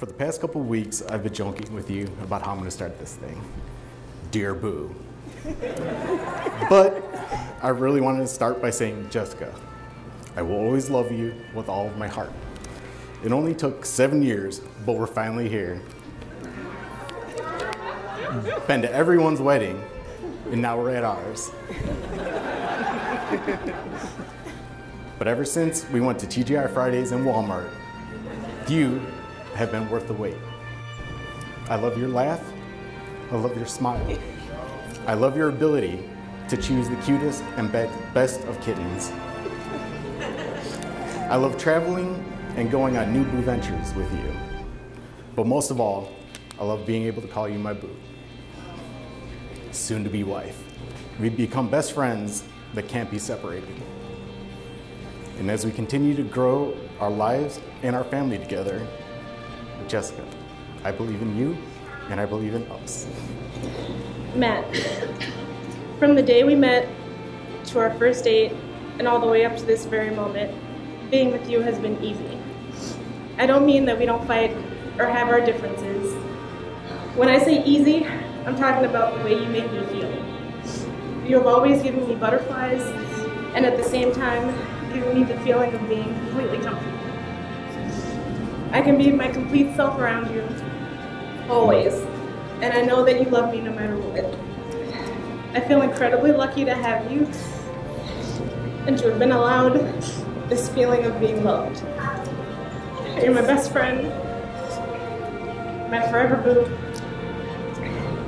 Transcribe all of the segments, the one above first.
For the past couple weeks, I've been joking with you about how I'm gonna start this thing. Dear Boo. but I really wanted to start by saying, Jessica, I will always love you with all of my heart. It only took seven years, but we're finally here. Been to everyone's wedding, and now we're at ours. but ever since we went to TGI Fridays and Walmart, you have been worth the wait. I love your laugh. I love your smile. I love your ability to choose the cutest and be best of kittens. I love traveling and going on new boo ventures with you. But most of all, I love being able to call you my boo. Soon to be wife. We become best friends that can't be separated. And as we continue to grow our lives and our family together, Jessica, I believe in you and I believe in us. Matt, from the day we met to our first date and all the way up to this very moment, being with you has been easy. I don't mean that we don't fight or have our differences. When I say easy, I'm talking about the way you make me feel. You have always given me butterflies and at the same time given me the feeling of being completely comfortable. I can be my complete self around you, always, and I know that you love me no matter what. I feel incredibly lucky to have you and to have been allowed this feeling of being loved. You're my best friend, my forever boo,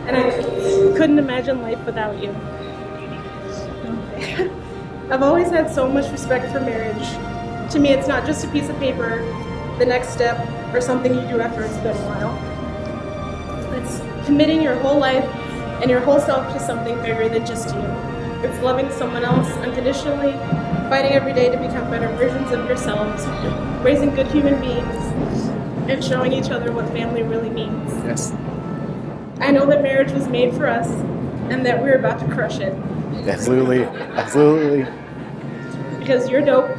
and I couldn't imagine life without you. I've always had so much respect for marriage. To me, it's not just a piece of paper, the next step, or something you do after it's been a while. It's committing your whole life and your whole self to something bigger than just you. It's loving someone else unconditionally, fighting every day to become better versions of yourselves, raising good human beings, and showing each other what family really means. Yes. I know that marriage was made for us and that we're about to crush it. Absolutely. Absolutely. Because you're dope,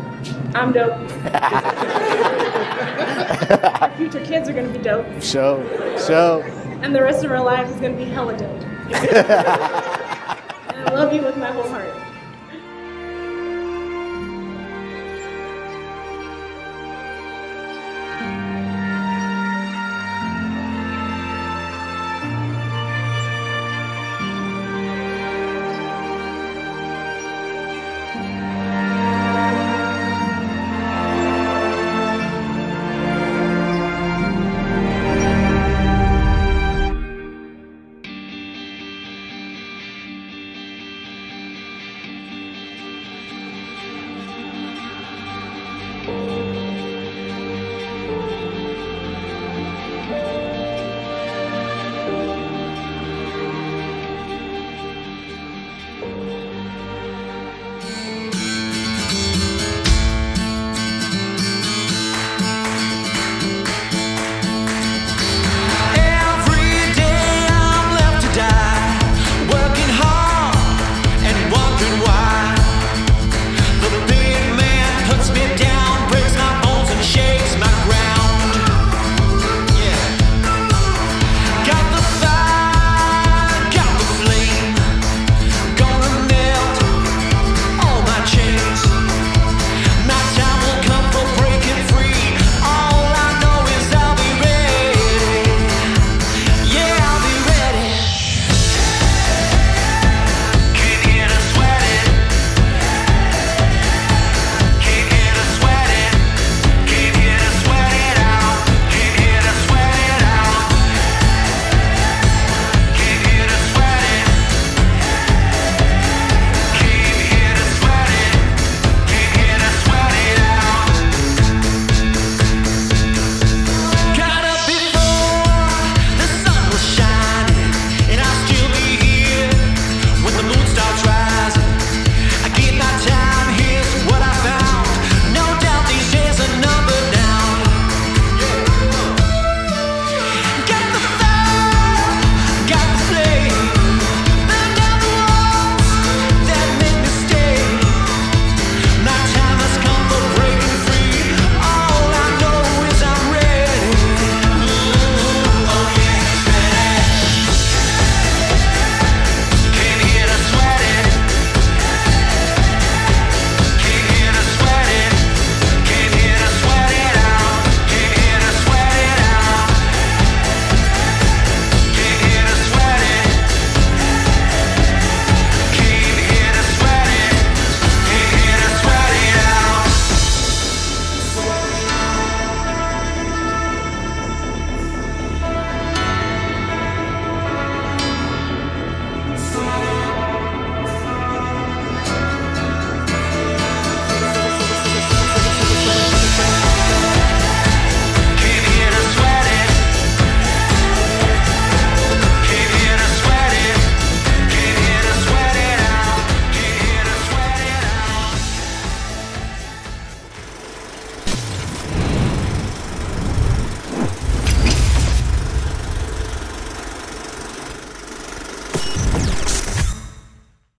I'm dope. Our future kids are going to be dope. Show. Show. And the rest of our lives is going to be hella dope. and I love you with my whole heart.